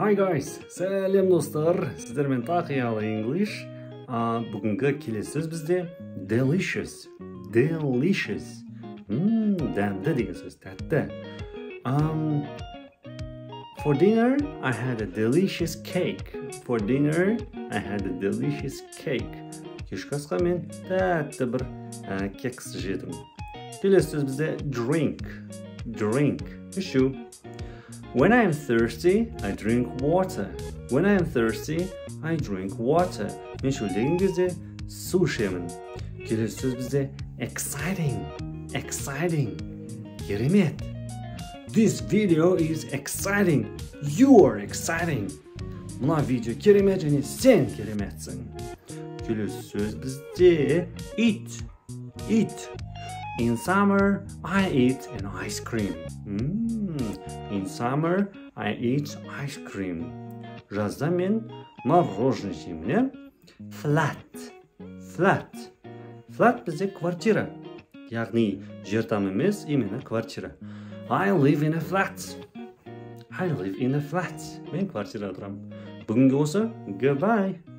Hi guys, сәлем достар, сіздермен тақиялы English. А, бүгінгі келесі сөз бізде delicious. Delicious. Мм, дәмді деген сөз, тәтті. Um, for dinner, I had a delicious cake. For dinner, I had a delicious cake. Кешкі асқа мен тәтті бір ә, кекс жедім. Келесі сөз бізде drink. Drink. Ішу. When I am thirsty, I drink water. When I am thirsty, I drink water. Мен шөлдеген кезде су ішемін. Келесі сөз бізде exciting. Exciting. Керемет. This video is exciting. You are exciting. Мына видео керемет және сен кереметсің. Келесі сөз бізде eat. Eat. In summer, I eat an ice cream. Ммм, In summer, I eat ice cream. Жазда мен мороженое жеймін, иә? Flat. Flat. Flat бізде квартира. Яғни жер там емес, именно квартира. I live in a flat. I live in a flat. Мен квартирада тұрамын. Бүгінгі осы. Goodbye.